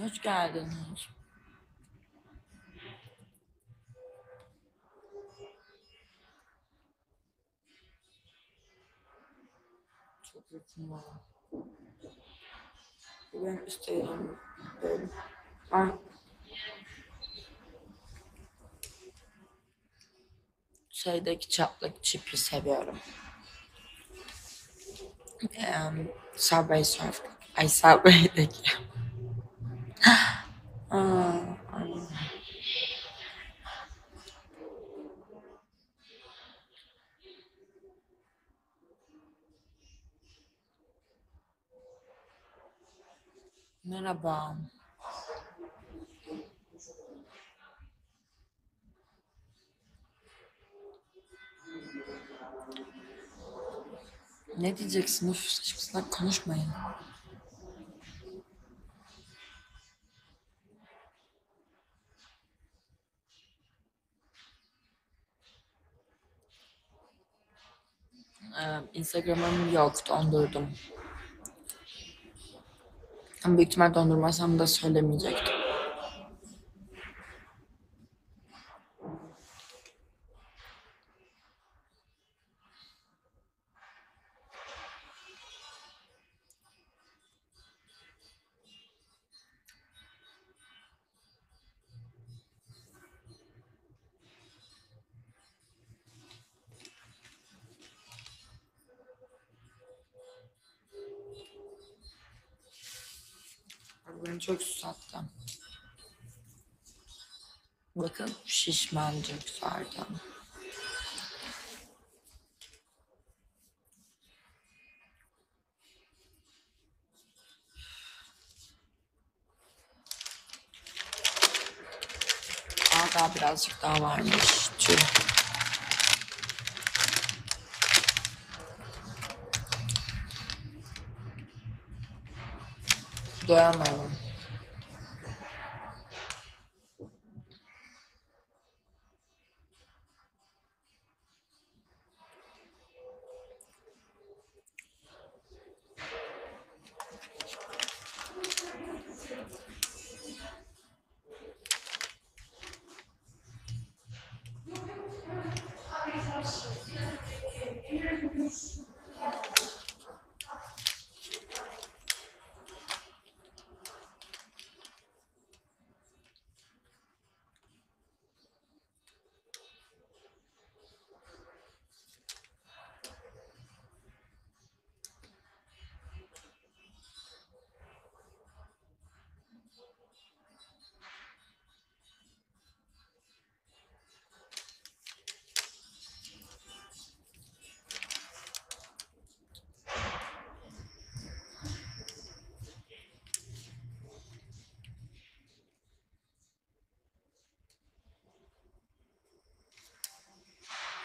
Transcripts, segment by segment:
Hoş geldiniz. Çok yakın var. Bu benim istediğim bölüm. Ay. Şeydeki çatlak çipi seviyorum. Um, Subway Surf. Ay Subway'deki. Aa. Merhaba. Ne diyeceksin? Üf, saçma konuşmayın. Instagram'ım yok, dondurdum. Ama büyük ihtimal dondurmasam da söylemeyecektim. Beni çok susattı. Bakın şişmancık sardı. Aa, daha birazcık daha varmış. Tüh. Doa a mão.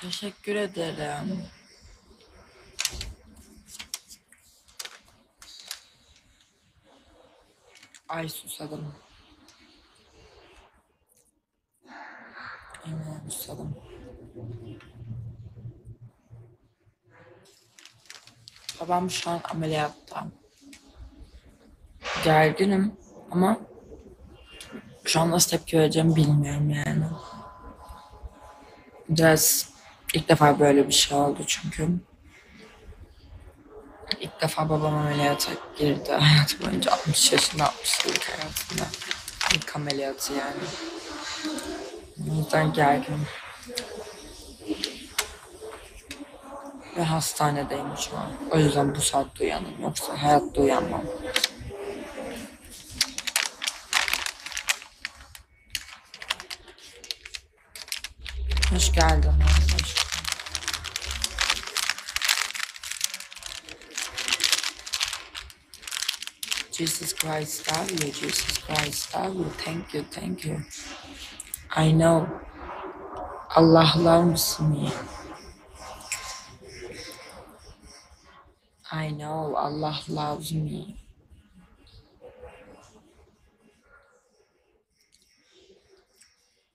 Teşekkür ederim. Ay susadım. Yemin susadım. Babam şu an ameliyatta. Gerginim ama şu an nasıl tepki vereceğimi bilmiyorum yani. Biraz ilk defa böyle bir şey oldu çünkü. İlk defa babam ameliyata girdi hayatı boyunca 60 yaşında 60 yıllık hayatında. İlk ameliyatı yani. O yüzden. Ve hastanedeyim şu an. O yüzden bu saatte uyandım. Yoksa hayatta uyanmam. Hoş geldin. Hoş Jesus Christ, love you. Jesus Christ, love you. Thank you, thank you. I know. Allah loves me. I know Allah loves me.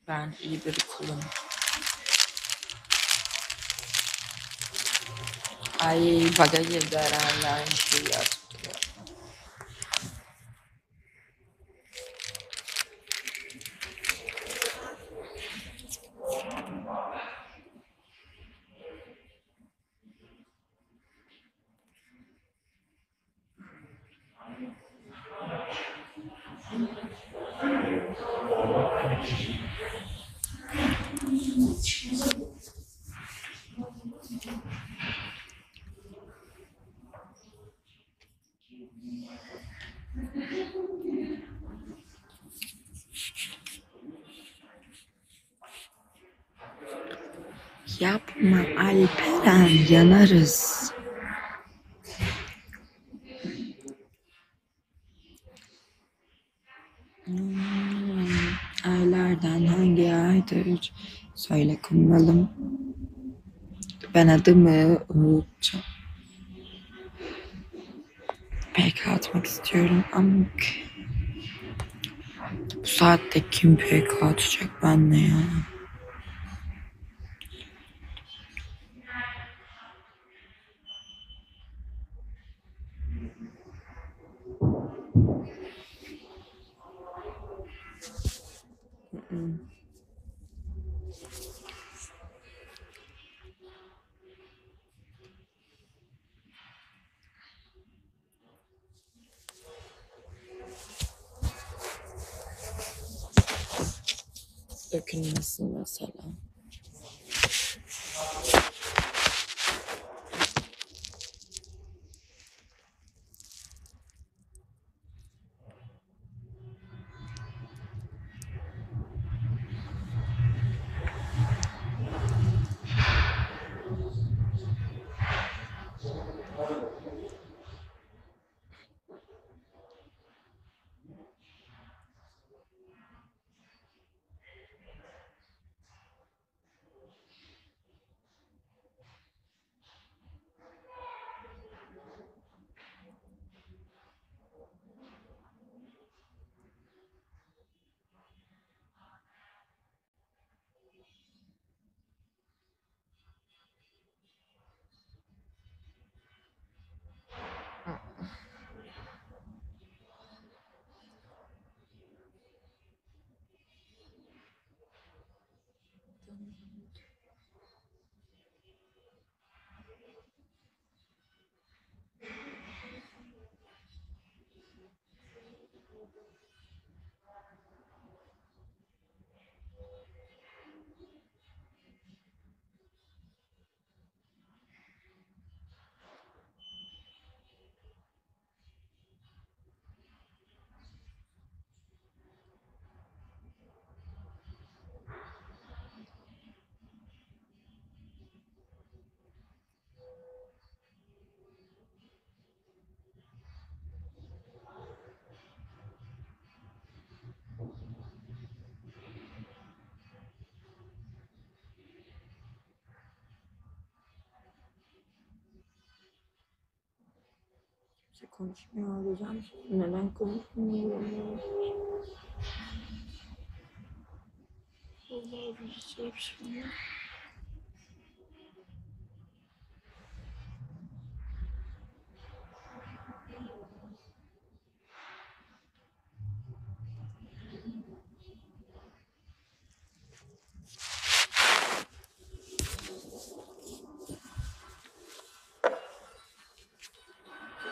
Ben iyi bir kulum. Ay baga girdi herhalde aynı Yapma Alperen yanarız. Ben adımı unutacağım. PK atmak istiyorum ama bu saatte kim PK atacak benle ya? Dökülmesin mesela. Kimse konuşmuyor diyeceğim. Neden konuşmuyor? Vallahi bir şey bir